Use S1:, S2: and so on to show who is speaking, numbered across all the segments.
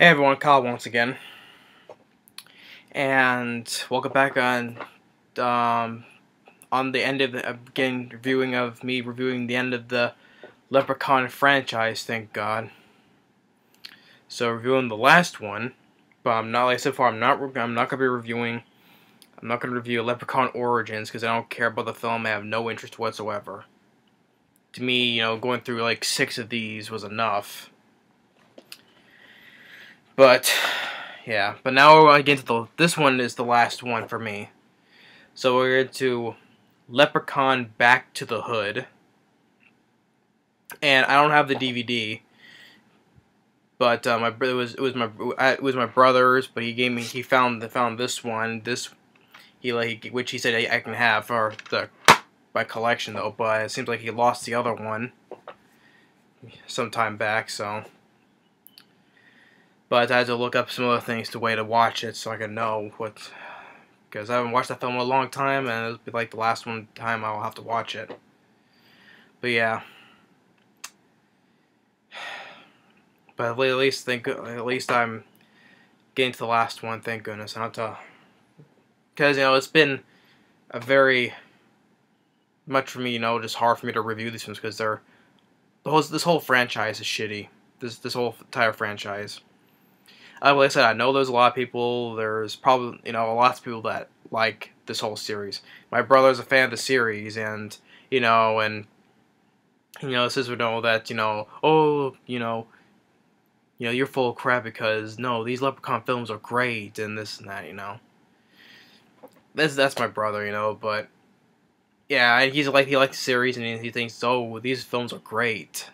S1: Hey everyone, Kyle once again. And welcome back on um, on the end of the again reviewing of me reviewing the end of the Leprechaun franchise, thank God. So reviewing the last one, but I'm not like so far I'm not I'm not gonna be reviewing I'm not gonna review Leprechaun Origins because I don't care about the film, I have no interest whatsoever. To me, you know, going through like six of these was enough. But yeah, but now we're going to get to the. This one is the last one for me. So we're into Leprechaun Back to the Hood, and I don't have the DVD. But uh, my brother was it was my it was my brother's, but he gave me he found the found this one this he like which he said I, I can have for the my collection though, but it seems like he lost the other one some time back, so but I had to look up some other things to way to watch it so I could know what. Because I haven't watched that film in a long time, and it'll be like the last one time I'll have to watch it. But yeah. But at least think at least I'm getting to the last one. Thank goodness. Not to because you know it's been a very much for me. You know, just hard for me to review these films because they're the whole this whole franchise is shitty. This this whole entire franchise uh, like I said, I know there's a lot of people. There's probably you know lots of people that like this whole series. My brother's a fan of the series, and you know, and you know, says we know that you know, oh, you know, you know, you're full of crap because no, these Leprechaun films are great and this and that, you know. That's that's my brother, you know, but yeah, he's like he likes the series and he thinks, oh, these films are great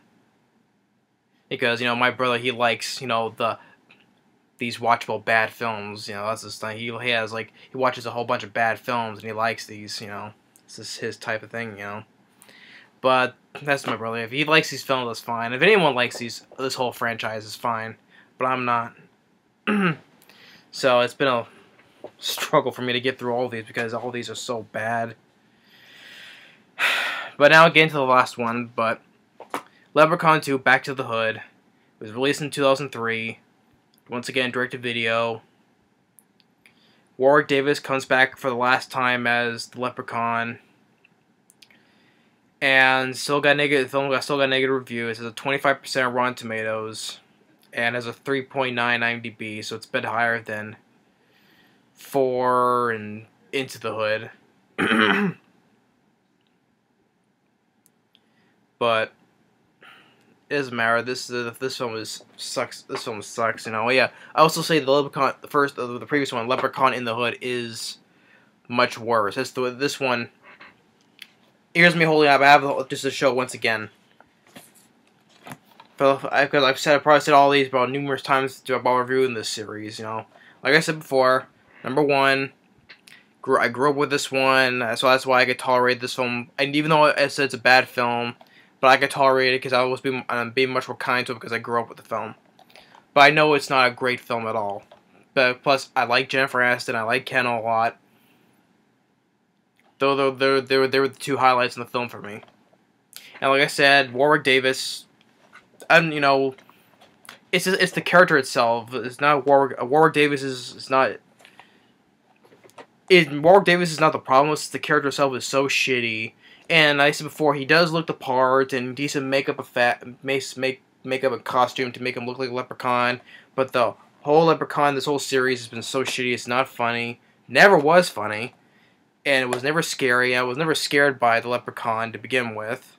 S1: because you know my brother he likes you know the these watchable bad films. You know, that's his thing. He, he has like he watches a whole bunch of bad films and he likes these. You know, this is his type of thing. You know, but that's my brother. If he likes these films, that's fine. If anyone likes these, this whole franchise is fine. But I'm not. so it's been a struggle for me to get through all these because all these are so bad. But now getting to the last one. But Leprechaun 2: Back to the Hood was released in 2003. Once again, direct video. Warwick Davis comes back for the last time as the Leprechaun. And still got negative. Film got still got negative reviews. It has a 25% Rotten Tomatoes, and has a 3.9 IMDb. So it's a bit higher than four and Into the Hood. but doesn't matter. This this film is sucks. This film sucks. You know. Yeah. I also say the Leprechaun, the first, uh, the previous one, Leprechaun in the Hood, is much worse. This the this one. Here's me holding up. I have just to show once again. Because I've said I've probably said all these about numerous times about reviewing this series. You know, like I said before, number one. I grew up with this one, so that's why I could tolerate this film. And even though I said it's a bad film, but I can tolerate it because I was I'm being much more kind to it because I grew up with the film. But I know it's not a great film at all. But plus, I like Jennifer Aniston, I like Ken a lot. Though they're, they were the two highlights in the film for me. And like I said, Warwick Davis, and you know, it's it's the character itself. It's not Warwick. Warwick Davis is, is not. It, Warwick Davis is not the problem. It's the character itself is so shitty and like I said before, he does look the part and decent makeup effect, makes make makeup a costume to make him look like a leprechaun. But the whole leprechaun, this whole series has been so shitty. It's not funny. Never was funny, and it was never scary. I was never scared by the leprechaun to begin with.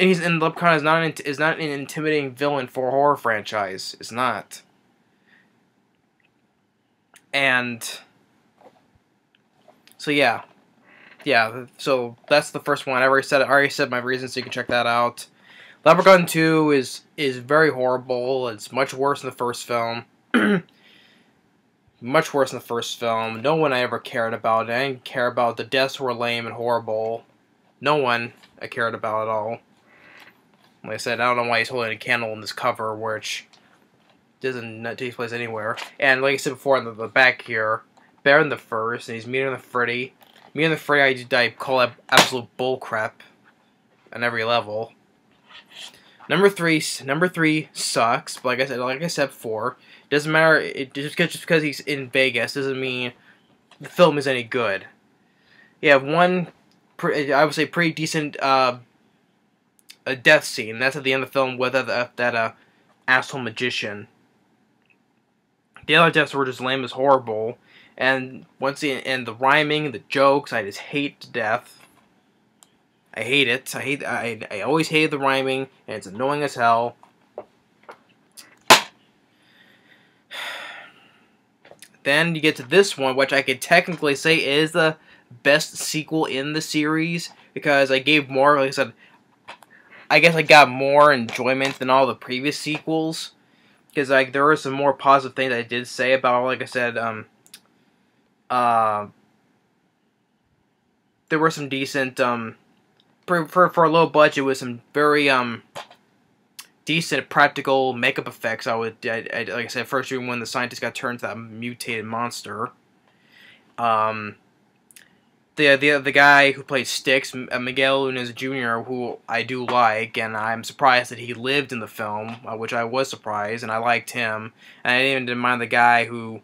S1: And he's and leprechaun is not an, is not an intimidating villain for a horror franchise. It's not. And so yeah, yeah, so that's the first one. I already said I already said my reasons, so you can check that out. Leprechaun 2 is is very horrible. It's much worse than the first film. much worse than the first film. No one I ever cared about. I didn't care about the deaths were lame and horrible. No one I cared about at all. Like I said, I don't know why he's holding a candle in this cover, which doesn't take place anywhere. And like I said before, in the, the back here, Baron the First, and he's meeting the Freddy. Me and the Frey, I, I call it absolute bullcrap on every level. Number three, number three sucks. But Like I said, like I said before, doesn't matter. It just because just because he's in Vegas doesn't mean the film is any good. Have one, I would say, pretty decent uh, a death scene. That's at the end of the film with that that uh, asshole magician. The other deaths were just lame as horrible, and once again, and the rhyming, the jokes, I just hate to death. I hate it. I hate. I I always hated the rhyming, and it's annoying as hell. Then you get to this one, which I could technically say is the best sequel in the series because I gave more. Like I said, I guess I got more enjoyment than all the previous sequels because like there were some more positive things I did say about. Like I said, um, uh, there were some decent um for, for, a low budget with some very um decent practical makeup effects. I would, I, I, like I said, first when the scientist got turned to that mutated monster. Um, the the the guy who played Sticks, uh, Miguel Nunez Jr., who I do like, and I'm surprised that he lived in the film, uh, which I was surprised, and I liked him. And I didn't even mind the guy who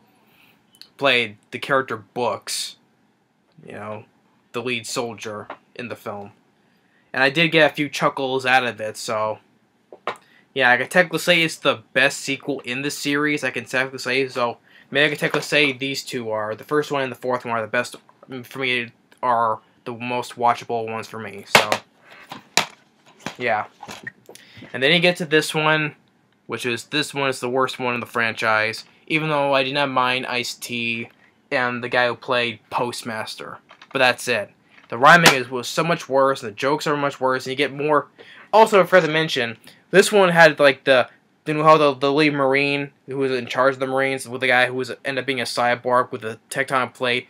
S1: played the character Books, you know, the lead soldier in the film and I did get a few chuckles out of it, so... Yeah, I can technically say it's the best sequel in the series, I can technically say, so... Maybe I can technically say these two are, the first one and the fourth one are the best, mm, for me, are the most watchable ones for me, so... Yeah. And then you get to this one, which is, this one is the worst one in the franchise, even though I did not mind Ice-T and the guy who played Postmaster. But that's it. The rhyming is was so much worse, and the jokes are much worse, and you get more. Also, forgot to mention, this one had like the Then how the, the lead marine who was in charge of the marines with the guy who was ended up being a cyborg with a tectonic plate,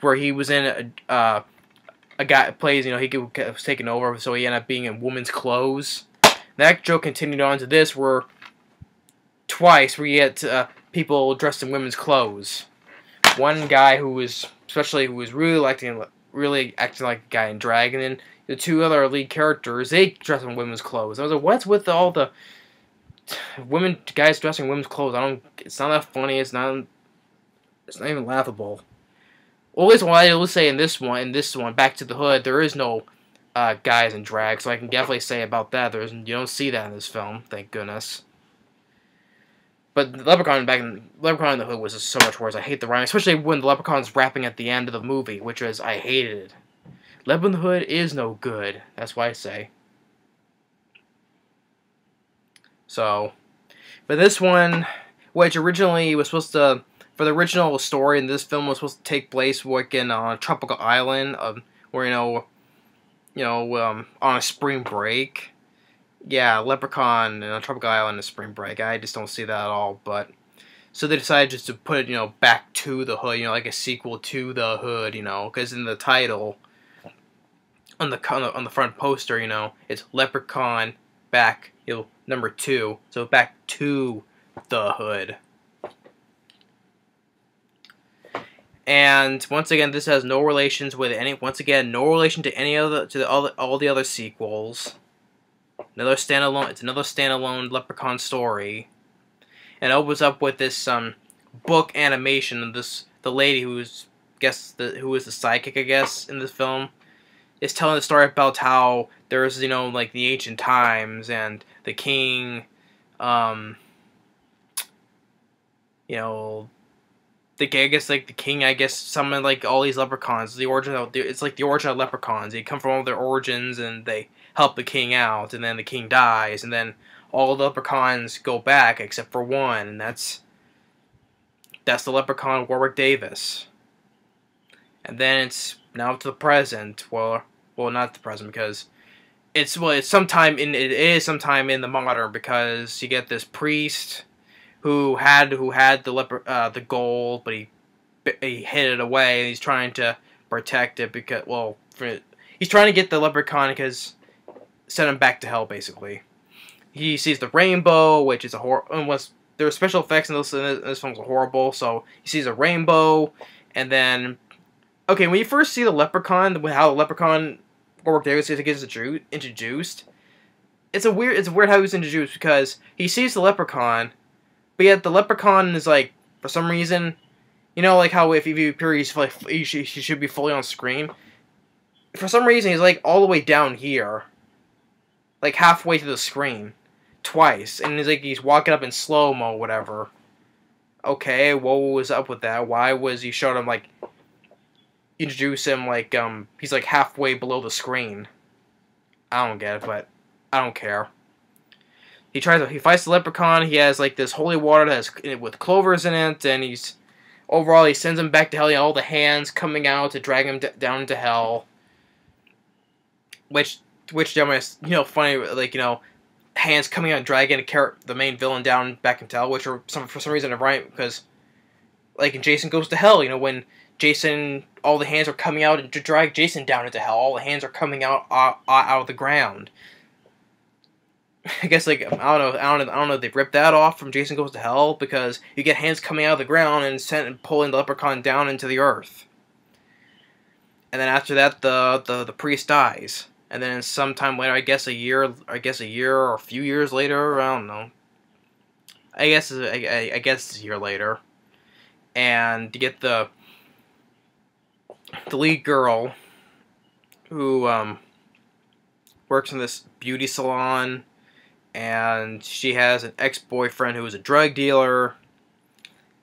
S1: where he was in a uh, a guy plays you know he was taken over, so he ended up being in woman's clothes. That joke continued on to this where twice where you get uh, people dressed in women's clothes. One guy who was especially who was really liking really acting like a guy in drag, and then the two other lead characters they dress in women's clothes. I was like, what's with all the women guys dressing in women's clothes? I don't. It's not that funny. It's not. It's not even laughable. Well, at least what I will say in this one, in this one, Back to the Hood, there is no uh, guys in drag, so I can definitely say about that. There's you don't see that in this film, thank goodness. But Leprechaun back in Leprechaun in the Hood was so much worse. I hate the rhyme, especially when the Leprechaun's rapping at the end of the movie, which was I hated. Leprechaun in the Hood is no good. That's why I say. So, but this one, which originally was supposed to, for the original story, in this film was supposed to take place like in a tropical island, um, where you know, you know, um, on a spring break yeah, Leprechaun and a Tropical Island is Spring Break. I just don't see that at all. But so they decided just to put it, you know, back to the Hood, you know, like a sequel to the Hood, you know, because in the title, on the on the on the front poster, you know, it's Leprechaun back, you know, number two. So back to the Hood. And once again, this has no relations with any. Once again, no relation to any other to the, all the, all the other sequels. Another standalone. It's another standalone Leprechaun story, and it opens up with this um book animation of this the lady who's guess the who is the sidekick I guess in this film is telling the story about how there's you know like the ancient times and the king, um, you know the I guess like the king I guess summoned like all these leprechauns. The origin of it's like the origin of leprechauns. They come from all their origins and they help the king out, and then the king dies, and then all the leprechauns go back except for one, and that's that's the leprechaun Warwick Davis. And then it's now to the present. Well, well, not the present because it's well, it's sometime in it is sometime in the modern because you get this priest who had who had the leper uh, the gold, but he he hid it away, and he's trying to protect it because well, for, he's trying to get the leprechaun because send him back to hell basically. He sees the rainbow, which is a horror. There are special effects in this in this film's horrible, so he sees a rainbow, and then okay, when you first see the leprechaun, how the leprechaun Warwick Davis gets introduced, it's a weird it's weird how he was introduced because he sees the leprechaun, but yet the leprechaun is like for some reason, you know, like how if you appear he's like he should be fully on screen. For some reason, he's like all the way down here, like halfway to the screen, twice, and he's like he's walking up in slow mo, whatever. Okay, what was up with that? Why was he showing him like introduce him like um he's like halfway below the screen? I don't get it, but I don't care. He tries to, he fights the leprechaun. He has like this holy water that has with clovers in it, and he's overall he sends him back to hell. He all the hands coming out to drag him down into hell. Which which you know funny like you know hands coming out and dragging the main villain down back into hell, which are some for some reason are right because like in Jason Goes to Hell, you know when Jason all the hands are coming out to drag Jason down into hell. All the hands are coming out uh, out of the ground. I guess like I don't know I don't know I don't know if they ripped that off from Jason Goes to Hell because you get hands coming out of the ground and sent and pulling the leprechaun down into the earth. And then after that the the, the priest dies. And then sometime later, I guess a year I guess a year or a few years later, I don't know. I guess I, I guess a year later. And to get the the lead girl who um works in this beauty salon and she has an ex-boyfriend who is a drug dealer,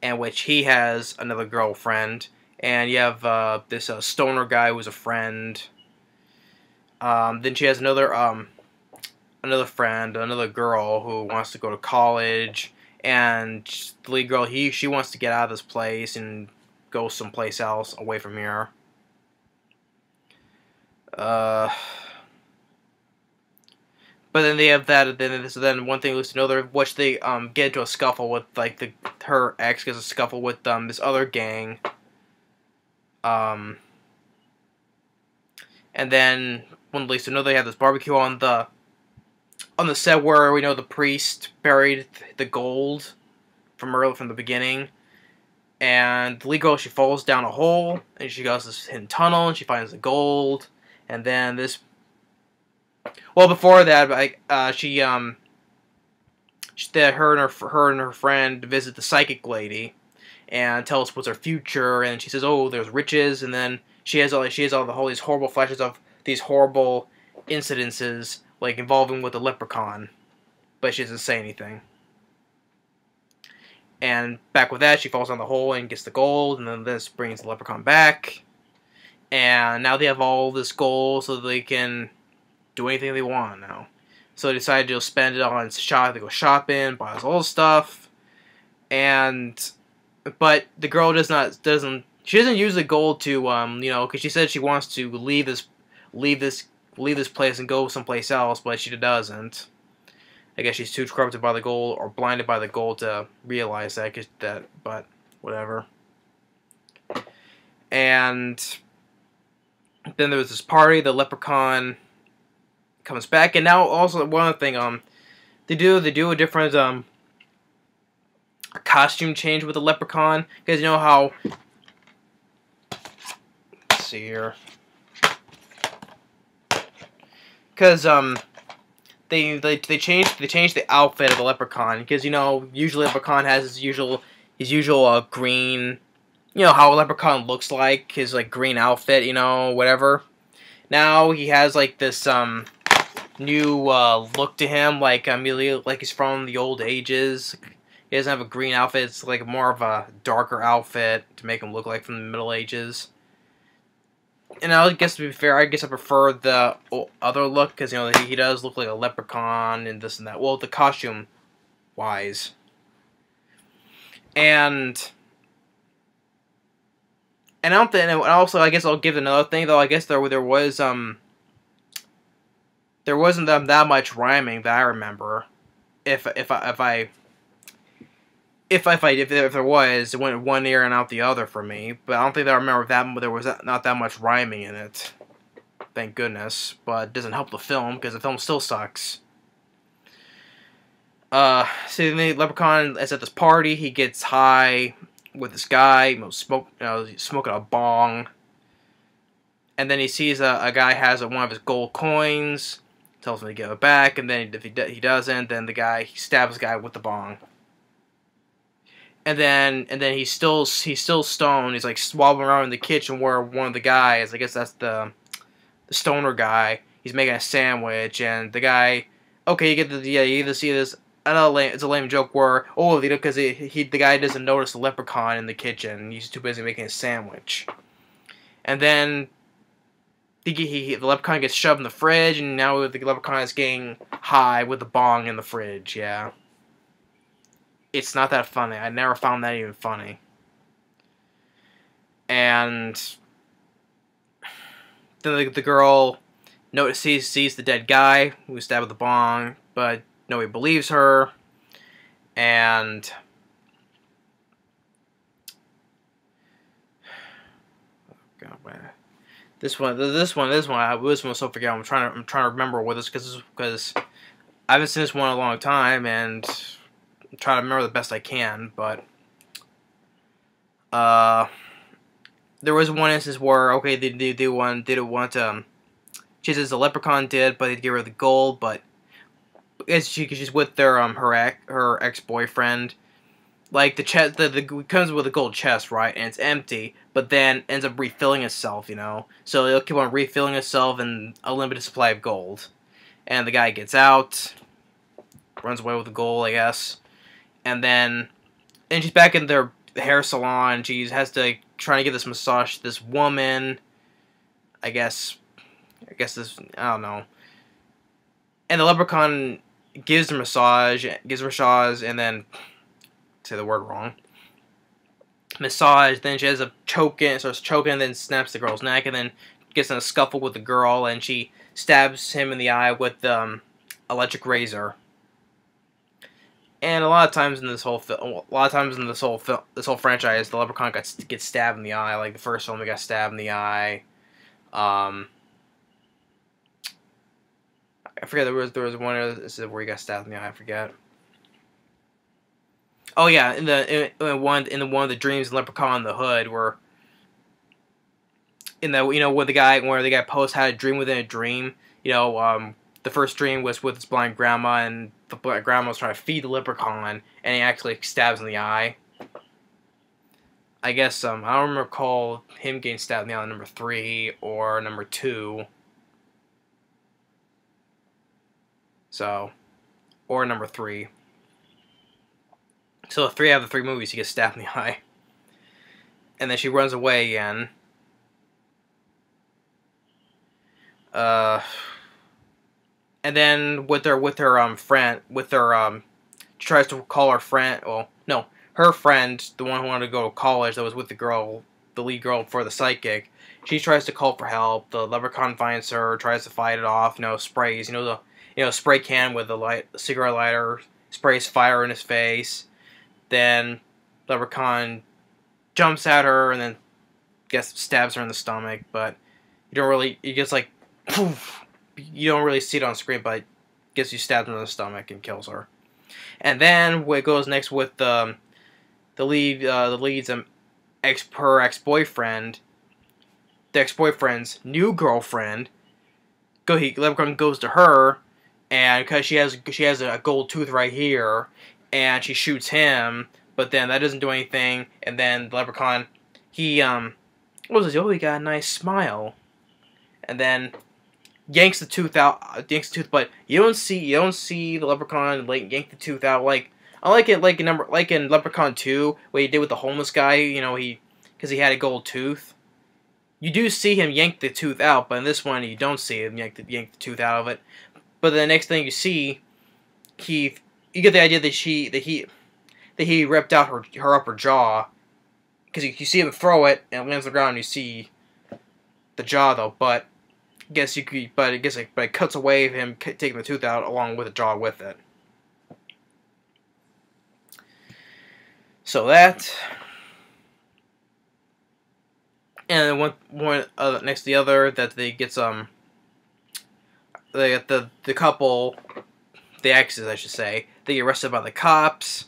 S1: and which he has another girlfriend, and you have uh, this uh, stoner guy who's a friend. Um, then she has another um, another friend, another girl who wants to go to college, and the lead girl he she wants to get out of this place and go someplace else away from here. Uh. But then they have that. Then so then one thing leads to another, which they um get into a scuffle with like the her ex gets a scuffle with um this other gang. Um. And then one leads to another. They have this barbecue on the on the set where we know the priest buried the gold from early from the beginning. And the lead girl, she falls down a hole, and she goes this hidden tunnel, and she finds the gold. And then this well, before that, like uh, she um, she, her and her her and her friend visit the psychic lady, and tell us what's her future. And she says, "Oh, there's riches," and then she has all she has all the all these horrible flashes of these horrible incidences like involving with the leprechaun, but she doesn't say anything. And back with that, she falls down the hole and gets the gold, and then this brings the leprechaun back. And now they have all this gold so they can do anything they want now. So they decide to spend it on shop. They go shopping, buy all this stuff, and but the girl does not doesn't she doesn't use the gold to um you know because she said she wants to leave this leave this leave this place and go someplace else, but she doesn't. I guess she's too corrupted by the gold or blinded by the gold to realize that. that, but whatever. And then there was this party. The leprechaun comes back, and now also one other thing, um, they do they do a different um costume change with the leprechaun because you know how. Let's see here. Because um, they they they changed they changed the outfit of the leprechaun because you know usually leprechaun has his usual his usual uh, green, you know how a leprechaun looks like his like green outfit, you know whatever. Now he has like this um new uh, look to him, like Amelia, like he's from the old ages. He doesn't have a green outfit; it's like more of a darker outfit to make him look like from the Middle Ages. And I guess to be fair, I guess I prefer the other look because you know he does look like a leprechaun and this and that. Well, the costume wise, and and I don't think, and also I guess I'll give another thing though. I guess there there was um there wasn't that, that much rhyming that I remember. If if I if I if if I if, if there was, it went one ear and out the other for me. But I don't think I remember that there was not that much rhyming in it. Thank goodness. But it doesn't help the film because the film still sucks. Uh, so the leprechaun is at this party. He gets high with this guy. Smoke, you know, smoking a bong. And then he sees a, a guy has a, one of his gold coins tells him to give it back, and then if he he doesn't, then the guy he stabs the guy with the bong. And then and then he's still he's still stoned. He's like swabbling around in the kitchen where one of the guys, I guess that's the the stoner guy, he's making a sandwich, and the guy, okay, you get the yeah, you either see this. I know it's a lame joke where oh, you know, because he, he the guy doesn't notice the leprechaun in the kitchen. He's too busy making a sandwich, and then the, he, the leprechaun gets shoved in the fridge, and now the leprechaun is getting high with the bong in the fridge. Yeah. It's not that funny. I never found that even funny. And then the, the girl notices sees the dead guy who was stabbed with the bong, but nobody believes her. And This one, this one, this one, I this one so forgettable. I'm trying to, I'm trying to remember what this because because I haven't seen this one in a long time, and Trying to remember the best I can. But uh, there was one instance where okay, they they, they want did it want um, she as the leprechaun did, but they rid of the gold, but it's she she's with their um her ex her ex boyfriend like the chest the, the comes with a gold chest right and it's empty but then ends up refilling itself you know? So it'll keep on refilling itself and a limited supply of gold. And the guy gets out runs away with the gold i guess and then and she's back in their hair salon she has to try to get this massage this woman i guess i guess this i don't know and the leprechaun gives her massage gives her massage and then say the word wrong. Massage, then she has a choking, starts choking, then snaps the girl's neck, and then gets in a scuffle with the girl, and she stabs him in the eye with um, electric razor. And a lot of times in this whole film, a lot of times in this whole film, this whole franchise, the leprechaun gets gets stabbed in the eye. Like the first film, he got stabbed in the eye. Um, I forget there was there was one This is where he got stabbed in the eye. I forget. Oh yeah, in the in, in one in the one of the dreams, Leprechaun in the Hood, where in the you know where the guy where the guy post had a dream within a dream. You know, um, the first dream was with his blind grandma, and the blind grandma was trying to feed the leprechaun, and he actually stabs in the eye. I guess um, I don't recall him getting stabbed in the eye number three or number two. So, or number three. So the three out of the three movies, he gets stabbed in the eye. And then she runs away again. Uh, and then with her with her um friend with her um, she tries to call her friend. Well, no, her friend, the one who wanted to go to college, that was with the girl, the lead girl for the psychic. She tries to call for help. The leprechaun finds her, tries to fight it off. You know, sprays. You know the you know spray can with the light cigarette lighter, sprays fire in his face. Then Leprechaun jumps at her and then guess stabs her in the stomach, but you don't really you just like poof, you don't really see it on screen, but gets you stabbed in the stomach and kills her. And then what goes next with the the lead uh, the lead's um, ex her ex boyfriend, the ex boyfriend's new girlfriend. Go he Leprechaun goes to her, and because she has she has a gold tooth right here, and she shoots him, but then that doesn't do anything, and then the leprechaun, he, um, what was it? Oh, he got a nice smile. And then yanks the tooth out, yanks the tooth, but you don't see, you don't see the leprechaun, like, yank the tooth out, like, I like it, like in number, like in Leprechaun 2, what he did with the homeless guy, you know, he, because he had a gold tooth. You do see him yank the tooth out, but in this one, you don't see him yank the, yank the tooth out of it. But the next thing you see, he you get the idea that she that he that he ripped out her her upper jaw because you, you see him throw it and it lands on the ground. And you see the jaw though, but guess you could, but I guess it, but it cuts away him taking the tooth out along with the jaw with it. So that. And then one, one uh, next to the other that they get some. They get the the couple, the exes I should say, they get arrested by the cops,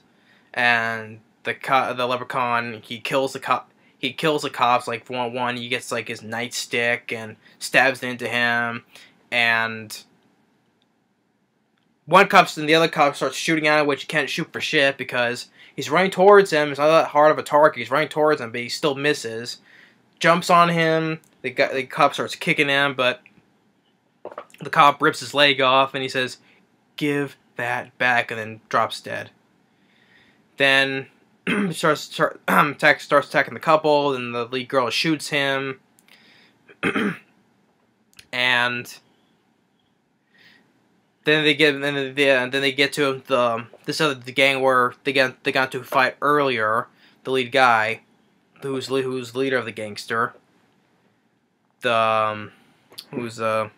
S1: and the co- the leprechaun he kills the cop. He kills the cops like one one. He gets like his nightstick and stabs into him, and one cop's and the other cop starts shooting at him, which he can't shoot for shit because he's running towards him. It's not that hard of a target. He's running towards him, but he still misses. Jumps on him. The guy, the cop starts kicking him, but the cop rips his leg off and he says, "Give that back," and then drops dead. Then starts start, attack, starts attacking the couple, and the lead girl shoots him, and then they get then they, then they get to the this other the gang where they got they got to fight earlier. The lead guy, who's who's leader of the gangster. The um, who's uh.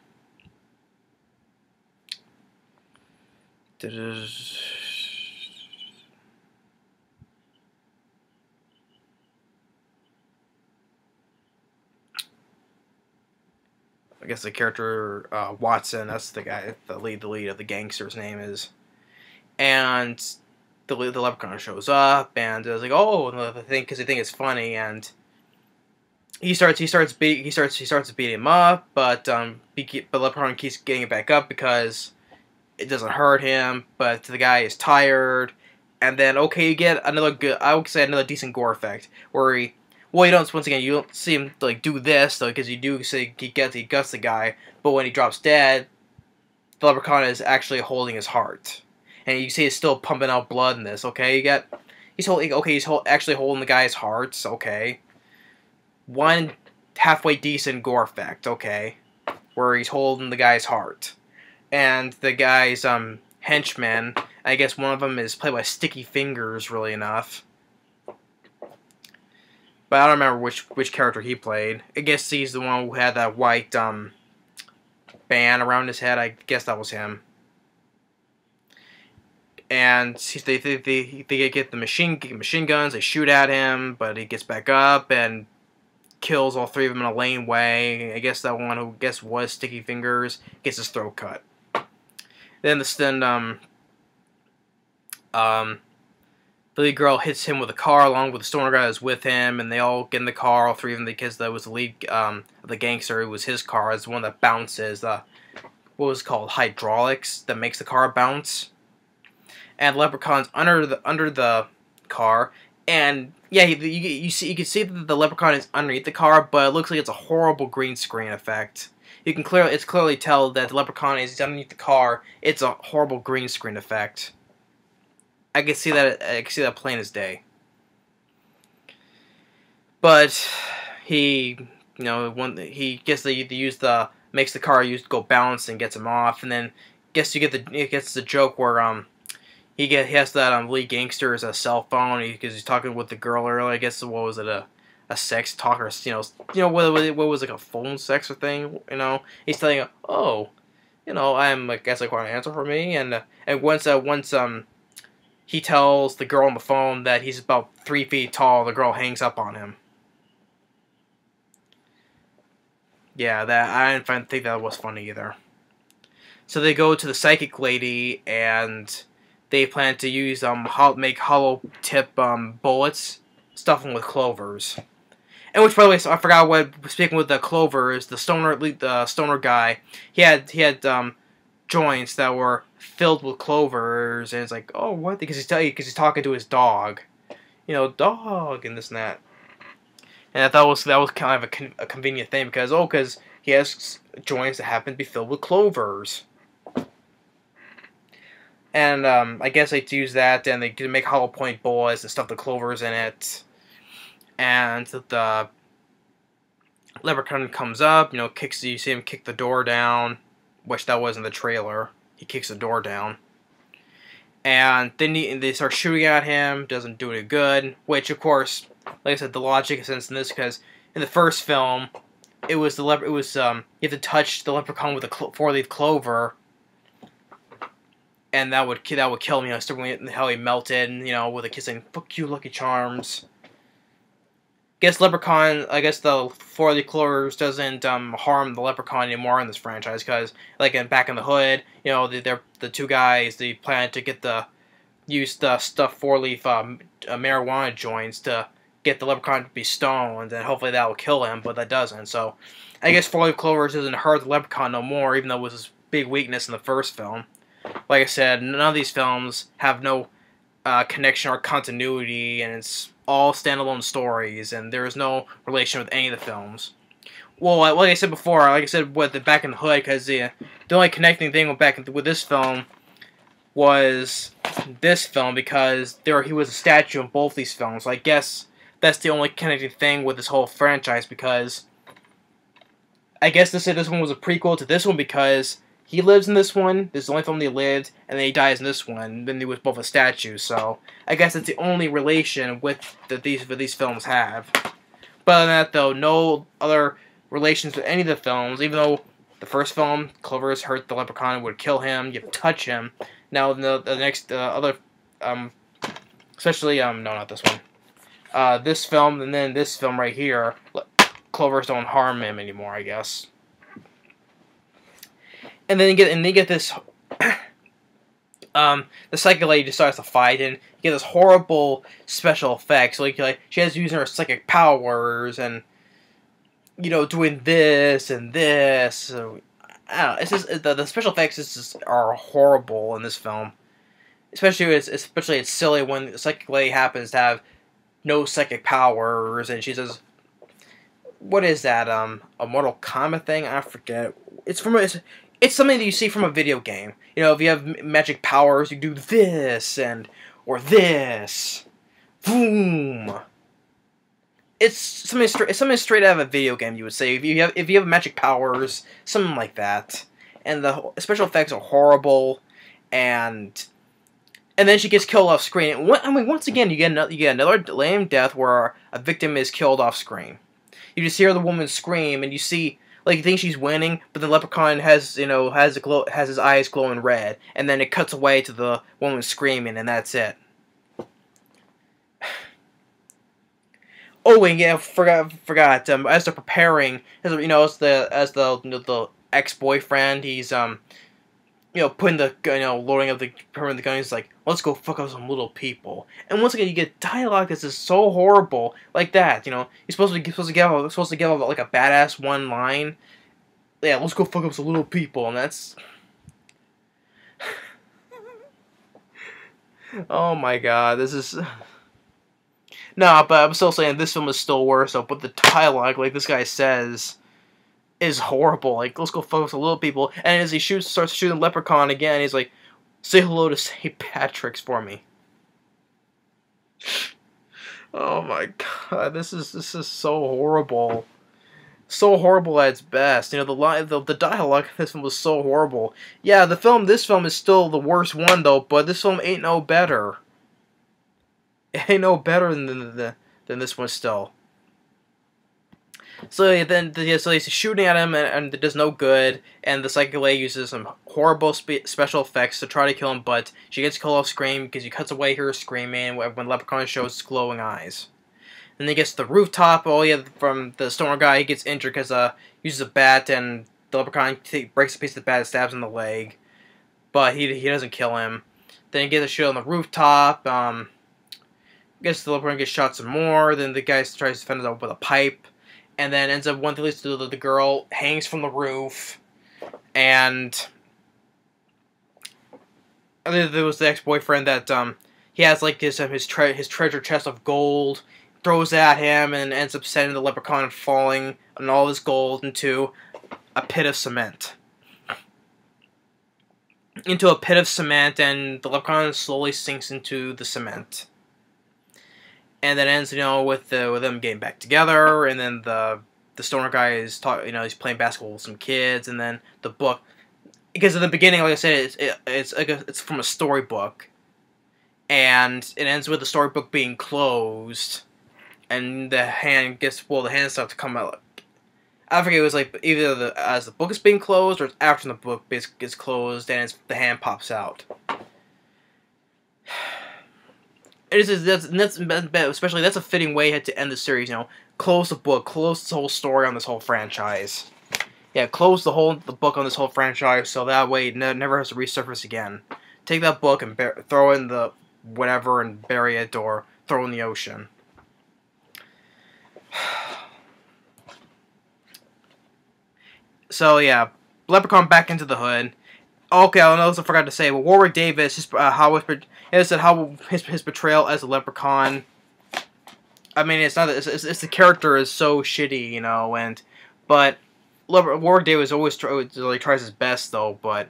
S1: I guess the character uh, Watson. That's the guy, the lead, the lead of the gangster's name is, and the the leprechaun shows up and is like, oh, the thing because they think it's funny, and he starts he starts beat he starts he starts to beat him up, but um, but leprechaun keeps getting it back up because it doesn't hurt him, but the guy is tired, and then okay, you get another good I would say another decent gore effect where he well, you don't. Once again, you don't see him like do this though, because you do see he gets he guts the guy. But when he drops dead, the leprechaun is actually holding his heart, and you see he's still pumping out blood in this. Okay, you get he's holding. Okay, he's hold, actually holding the guy's heart. Okay, one halfway decent gore effect. Okay, where he's holding the guy's heart, and the guy's um henchman. I guess one of them is played by Sticky Fingaz. Really enough but I don't remember which which character he played. I guess he's the one who had that white um band around his head. I guess that was him. And they they they, they get the machine machine guns. They shoot at him, but he gets back up and kills all three of them in a lame way. I guess that one who I guess was Sticky Fingaz gets his throat cut. Then the then um um the lead girl hits him with a car along with the stoner guy that's with him, and they all get in the car, all three of them, because that was the lead, um, the gangster. It was his car. It's the one that bounces. Uh, what was called hydraulics that makes the car bounce. And Leprechaun's under the under the car, and yeah, you, you see you can see that the Leprechaun is underneath the car, but it looks like it's a horrible green screen effect. You can clearly it's clearly tell that the Leprechaun is underneath the car. It's a horrible green screen effect. I can see that I can see that plain as day. But he, you know, one he gets the, the use the makes the car use go bounce and gets him off, and then guess you get the it gets the joke where um he get he has that um lead gangster as a cell phone because he's talking with the girl earlier. I guess what was it a a sex talk or you know you know what what, what was like a phone sex or thing you know he's telling oh you know I'm I guess I want an answer for me and uh, and once uh once um he tells the girl on the phone that he's about three feet tall. The girl hangs up on him. Yeah, that I didn't think that was funny either. So they go to the psychic lady and they plan to use um make hollow tip um bullets, stuff them with clovers. And which, by the way, so I forgot what speaking with the clovers, the stoner the stoner guy, he had he had um joints that were filled with clovers, and it's like, oh, what? Because he's telling because he's talking to his dog, you know, dog, and this and that. And I thought was that was kind of a, con a convenient thing because oh, because he has joints that happen to be filled with clovers. And um, I guess they use that, and they can make hollow point bullets and stuff the clovers in it. And the leprechaun comes up, you know, kicks. You see him kick the door down, which that was in the trailer he kicks the door down. And then he, they start shooting at him, doesn't do any good, which, of course, like I said, the logic is sense in this because in the first film, it was the leper. It was um, you have to touch the leprechaun with a four leaf clover, and that would that would kill me. You know, how he melted, you know, with a kissing "fuck you, Lucky Charms." Guess Leprechaun, I guess the Four Leaf Clovers doesn't um, harm the Leprechaun anymore in this franchise because, like in Back in the Hood, you know, they're the two guys they plan to get the use the stuff four leaf um, uh, marijuana joints to get the Leprechaun to be stoned, and hopefully that will kill him, but that doesn't. So, I guess Four Leaf Clovers doesn't hurt the Leprechaun no more, even though it was his big weakness in the first film. like I said, none of these films have no uh, connection or continuity, and it's all standalone stories, and there is no relation with any of the films. Well, like I said before, like I said with the Back in the Hood, because the the only connecting thing with back with this film was this film because there he was a statue in both these films. So I guess that's the only connecting thing with this whole franchise because I guess this this one was a prequel to this one because he lives in this one. This is the only film he lived, and then he dies in this one. Then he was both a statue. So I guess it's the only relation with that these that these films have. But other than that, though, no other relations with any of the films. Even though the first film, Clover's hurt the leprechaun would kill him, you touch him. Now the the next uh, other, um, especially um no not this one, uh this film and then this film right here, Clovers don't harm him anymore, I guess. And then you get and they get this. um, the psychic lady starts to fight, and you get this horrible special effects. Like, like she has using her psychic powers, and you know, doing this and this. So, I don't know. It's just the, the special effects is just, are horrible in this film. Especially it's especially it's silly when the psychic lady happens to have no psychic powers, and she says, "What is that? Um, a Mortal Kombat thing? I forget. It's from it's it's something that you see from a video game. You know, if you have magic powers, you do this and or this. Boom. It's something straight. It's something straight out of a video game. You would say if you have if you have magic powers, something like that. And the special effects are horrible, and and then she gets killed off screen. And I mean, once again, you get another, you get another lame death where a victim is killed off screen. You just hear the woman scream, and you see like you think she's winning, but the leprechaun has you know has a glow has his eyes glowing red, and then it cuts away to the woman screaming, and that's it. Oh, and yeah, forgot forgot. Um, as they're preparing, as you know, as the as the you know, the ex boyfriend, he's um, you know, putting the you know, loading up the preparing the gun. He's like, let's go fuck up some little people. And once again, you get dialogue that's just so horrible, like that. You know, you're supposed to be supposed to give supposed to give like a badass one line. Yeah, let's go fuck up some little people, and that's. oh my god, this is. No, but I'm still saying this film is still worse. So, but the dialogue, like this guy says, is horrible. Like, let's go focus on little people. And as he shoots, starts shooting Leprechaun again, he's like, "Say hello to St. Patrick's for me." Oh my god, this is this is so horrible. So horrible at its best. You know, the line, the, the dialogue in this film was so horrible. Yeah, the film, this film is still the worst one though, but this film ain't no better it ain't no better than the, than this one still. So then yeah, so he's shooting at him and, and it does no good. And the psychic lady uses some horrible spe special effects to try to kill him, but she gets killed off screen because he cuts away her screaming when Leprechaun shows glowing eyes. Then he gets the rooftop. Oh yeah, from the stoner guy, he gets injured because uh uses a bat and the Leprechaun breaks a piece of the bat and stabs him in the leg, but he he doesn't kill him. Then he gets a shot on the rooftop. Um, gets the leprechaun gets shot some more. Then the guy tries to fend it up with a pipe, and then ends up one thing leads to the, the girl hangs from the roof, and there was the ex boyfriend that um he has like his um, his tre- his treasure chest of gold, throws at him, and ends up sending the leprechaun falling and all his gold into a pit of cement. Into a pit of cement, and the leprechaun slowly sinks into the cement and then ends you know with the with them getting back together, and then the the stoner guy is talk, you know he's playing basketball with some kids, and then the book because in the beginning, like I said, it's it, it's like a, it's from a storybook, and it ends with the storybook being closed, and the hand gets well the hand starts to come out. I forget it was like either the as the book is being closed or after the book gets closed and the hand pops out. It is that's that's especially that's a fitting way to end the series. You know, close the book, close the whole story on this whole franchise. Yeah, close the whole the book on this whole franchise, so that way it never has to resurface again. Take that book and throw in the whatever and bury it, or throw in the ocean. so yeah, Leprechaun back into the hood. okay, I also forgot to say, but Warwick Davis, his, uh, how his, how his, his betrayal as a leprechaun. I mean, it's not it's, it's, it's the character is so shitty, you know, and but Warwick Davis always really tries his best though, but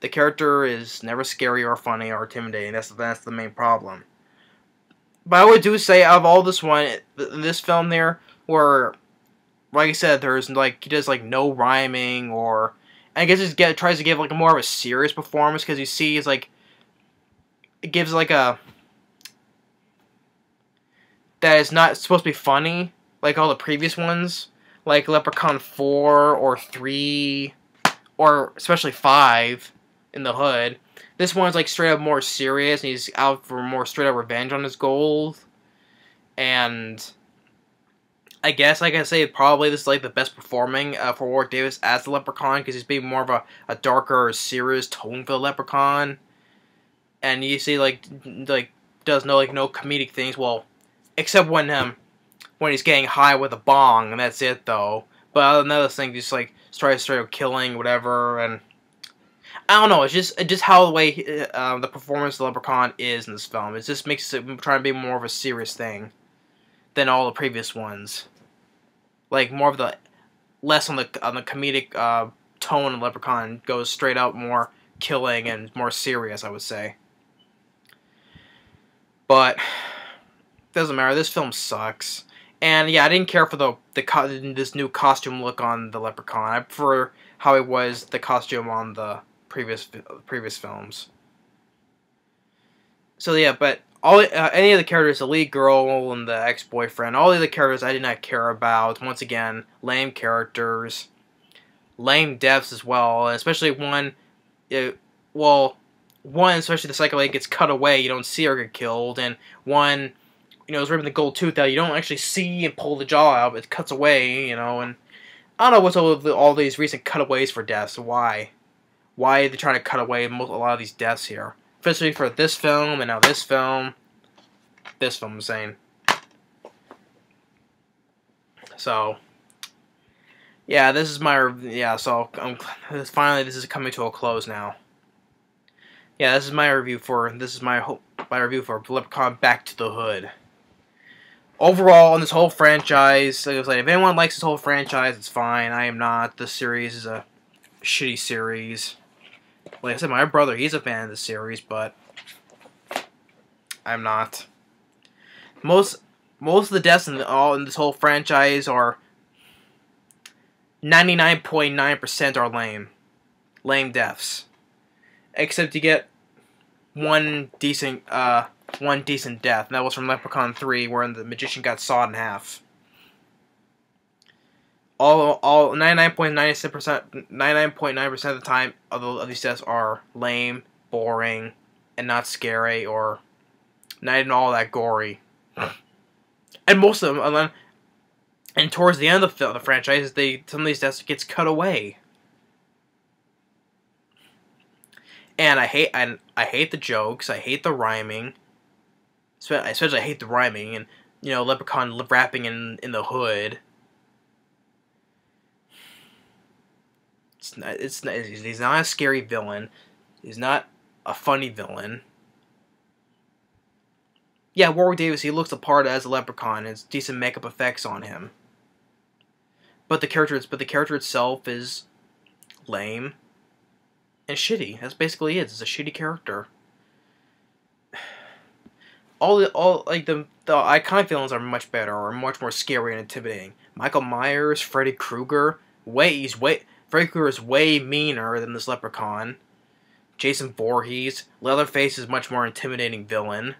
S1: the character is never scary or funny or intimidating. That's that's the main problem. But I would do say out of all this one, this film there, where, like I said, there's like he does like no rhyming or, I guess get tries to give like more of a serious performance because you see he's like, it gives like a that is not supposed to be funny like all the previous ones, like Leprechaun four or three, or especially five in the hood. This one's like straight up more serious, and he's out for more straight up revenge on his goals. And I guess like I say, probably this is like the best performing uh, for Warwick Davis as the Leprechaun because he's being more of a, a darker, serious tone for the Leprechaun. And you see like like does no like no comedic things. Well, except when um when he's getting high with a bong, and that's it though. But another thing, just like straight straight up killing whatever and I don't know. It's just just how the way uh, the performance of Leprechaun is in this film. It just makes it trying to be more of a serious thing than all the previous ones. Like more of the less on the on the comedic uh, tone of Leprechaun goes straight out more killing and more serious. I would say. But doesn't matter. This film sucks. And yeah, I didn't care for the the this new costume look on the Leprechaun. I prefer how it was the costume on the previous previous films. So yeah, but all uh, any of the characters, the lead girl and the ex boyfriend, all the other characters I did not care about. Once again, lame characters, lame deaths as well, especially one. It, well, one especially the psycho lady gets cut away. You don't see her get killed, and one, you know, is ripping the gold tooth out. You don't actually see and pull the jaw out. But It cuts away, you know, and I don't know what's all, the, all these recent cutaways for deaths. Why? why are they're trying to cut away a lot of these deaths here. Especially for this film, and now this film. This film, I'm saying. So, yeah, this is my, yeah, so, um, finally this is coming to a close now. Yeah, this is my review for, this is my, hope my review for Leprechaun Back to the Hood. Overall, on this whole franchise, like I was like, if anyone likes this whole franchise, it's fine. I am not. This series is a shitty series. Like I said, my brother, he's a fan of the series, but I'm not. Most most of the deaths in the, all in this whole franchise are 99.9% are lame. Lame deaths. Except you get one decent uh one decent death, and that was from Leprechaun 3 where the magician got sawed in half all all 99.97% 99.9% of the time of, the, of these deaths are lame, boring, and not scary or not even all that gory. and most of them, and, then, and towards the end of the, the franchise, they some of these deaths gets cut away. And I hate and I hate the jokes. I hate the rhyming. Especially, I hate the rhyming and you know Leprechaun rapping in in the hood. It's not, it's not, he's not a scary villain. He's not a funny villain. Yeah, Warwick Davis, he looks the part as a leprechaun. It's decent makeup effects on him. But the character, but the character itself is lame and shitty. That's basically it. It's a shitty character. All the all like the the iconic villains are much better or much more scary and intimidating. Michael Myers, Freddy Krueger, way he's way Freddy Krueger is way meaner than this leprechaun. Jason Voorhees. Leatherface is much more intimidating villain.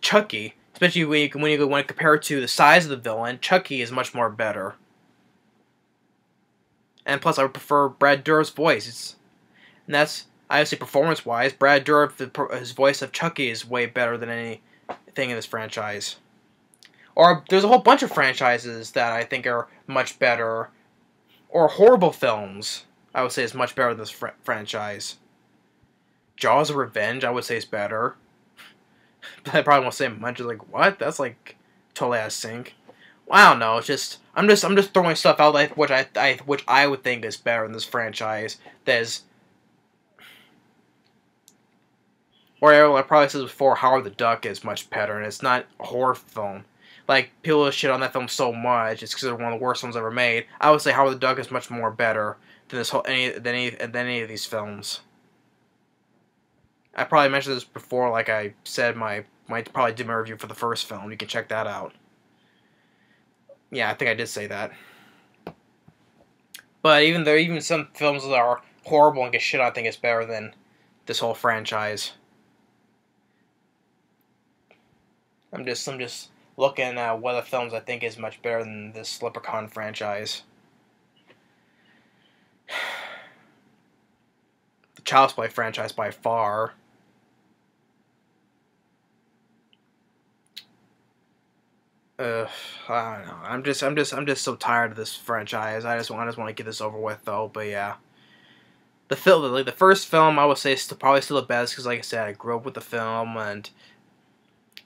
S1: Chucky, especially when you, when you want to compare it to the size of the villain, Chucky is much more better. And plus, I would prefer Brad Dourif's voice. It's, and that's, I would say performance-wise, Brad Dourif, his voice of Chucky is way better than anything in this franchise. Or there's a whole bunch of franchises that I think are much better, or horrible films. I would say is much better than this fr franchise. Jaws of Revenge, I would say is better. but I probably won't say much. It's Like what? That's like totally out of sync. I don't know. It's just I'm just I'm just throwing stuff out like which I, I which I would think is better in this franchise. There's or I probably said before, Howard the Duck is much better, and it's not a horror film. Like people shit on that film so much, it's because it's one of the worst films ever made. I would say Howard the Duck is much more better than this whole any than any than any of these films. I probably mentioned this before, like I said, my might probably did my review for the first film. You can check that out. Yeah, I think I did say that. But even though even some films that are horrible and get shit I think it's better than this whole franchise. I'm just I'm just looking at what other films I think is much better than this Leprechaun franchise. the Child's Play franchise by far. Uh, I don't know. I'm just, I'm just, I'm just so tired of this franchise. I just want, I just want to get this over with, though. But yeah, the film, like the first film, I would say is probably still the best because, like I said, I grew up with the film and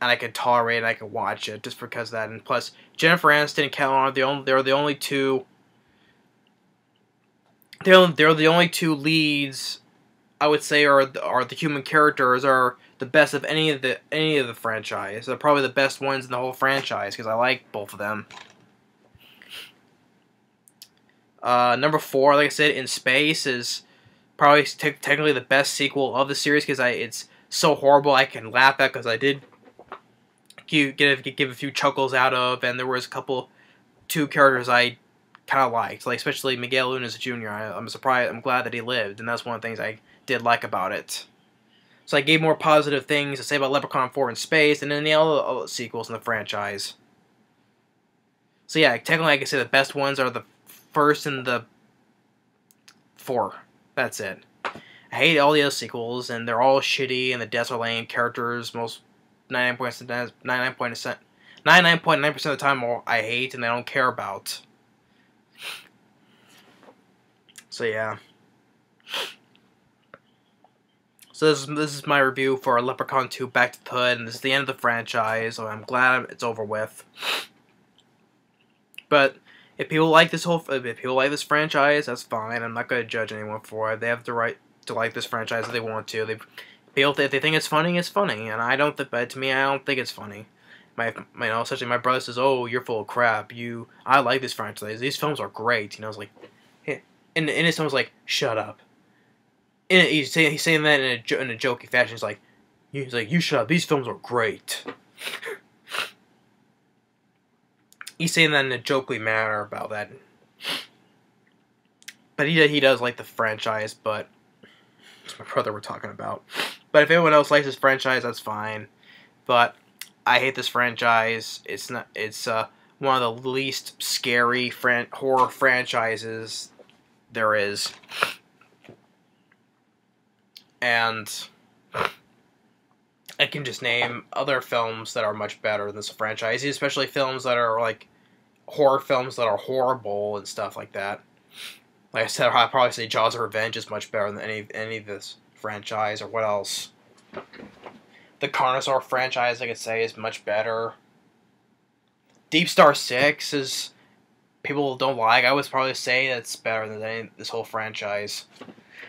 S1: and I could tolerate it. I could watch it just because of that. And plus, Jennifer Aniston and Kellen are the only, they're the only two. They're, they're the only two leads I would say are the, are the human characters are the best of any of the any of the franchise. They're probably the best ones in the whole franchise because I like both of them. Uh, number four, like I said, in space is probably technically the best sequel of the series because I it's so horrible I can laugh at because I did give, give a few chuckles out of, and there was a couple two characters I kind of liked, like especially Miguel Núñez Jr. I, am surprised, I'm glad that he lived, and that's one of the things I did like about it. So I gave more positive things to say about Leprechaun 4 in space, and the other sequels in the franchise. So yeah, technically I can say the best ones are the first and the four. That's it. I hate all the other sequels, and they're all shitty, and the deaths are lame. Characters, most 99.9% 99.9% of the time I hate and I don't care about. So yeah. So this is, this is my review for Leprechaun 2 Back to the Hood, and this is the end of the franchise, I'm glad it's over with. But if people like this whole, if people like this franchise, that's fine. I'm not gonna judge anyone for it. They have the right to like this franchise if they want to. They, people, if they think it's funny, it's funny, and I don't. But to me, I don't think it's funny. My, my, you know, especially my brother says, "Oh, you're full of crap. You, I like this franchise. These films are great." You know, I was like, and and his son was like, "Shut up." And he's saying he's saying that in a in a jokey fashion. He's like, he's like, you shut up. These films are great. he's saying that in a jokely manner about that. But he he does like the franchise, but it's my brother we're talking about. But if anyone else likes this franchise, that's fine. But I hate this franchise. It's not. It's uh, one of the least scary fran horror franchises there is and I can just name other films that are much better than this franchise, especially films that are like horror films that are horrible and stuff like that. Like I said, I'd probably say Jaws of Revenge is much better than any any of this franchise, or what else? The Carnosaur franchise, I could say, is much better. Deep Star Six is people don't like. I would probably say that's better than any, this whole franchise.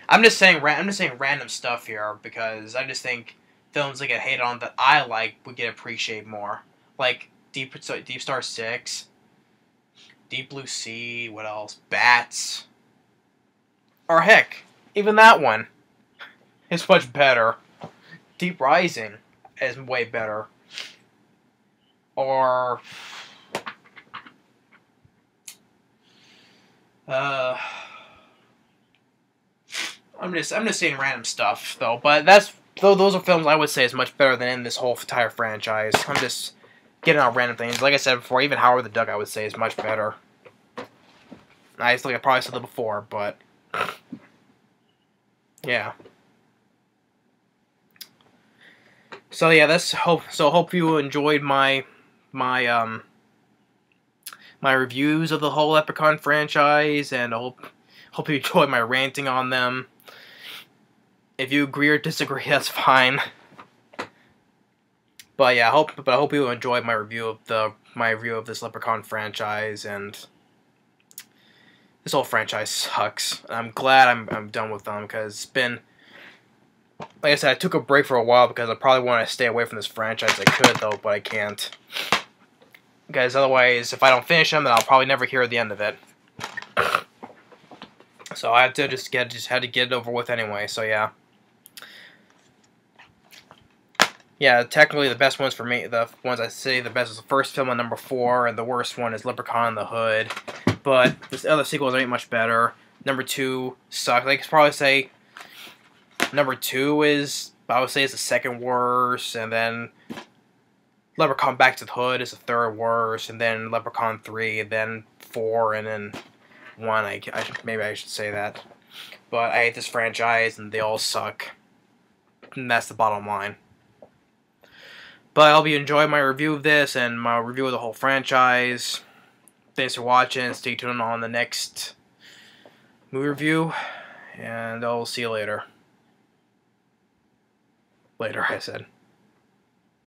S1: I'm just saying I'm just saying random stuff here because I just think films that get hated on that I like would get appreciated more. Like Deep Deep Star Six, Deep Blue Sea, what else? Bats. Or heck, even that one is much better. Deep Rising is way better. Or uh I'm just I'm just saying random stuff though, but that's though those are films I would say is much better than in this whole entire franchise. I'm just getting on random things. Like I said before, even Howard the Duck I would say is much better. I like I probably said that before, but yeah. So yeah, that's hope. So hope you enjoyed my my um my reviews of the whole Leprechaun franchise, and I hope hope you enjoyed my ranting on them. If you agree or disagree, that's fine. But yeah, I hope but I hope you enjoyed my review of the my review of this Leprechaun franchise, and this whole franchise sucks. I'm glad I'm, I'm done with them because it's been, like I said, I took a break for a while because I probably want to stay away from this franchise. I could though, but I can't. Because otherwise, if I don't finish them, then I'll probably never hear the end of it. So I had to just get just had to get it over with anyway. So yeah. Yeah, technically the best ones for me, the ones I say the best is the first film on number four, and the worst one is Leprechaun in the Hood. But the other sequels ain't much better. Number two sucks. I could probably say number two is, I would say, it's the second worst, and then Leprechaun Back to the Hood is the third worst, and then Leprechaun three, then four, and then one. I, I maybe I should say that, but I hate this franchise, and they all suck. And that's the bottom line. But I hope you enjoyed my review of this and my review of the whole franchise. Thanks for watching. Stay tuned on the next movie review. And I'll see you later. Later, I said.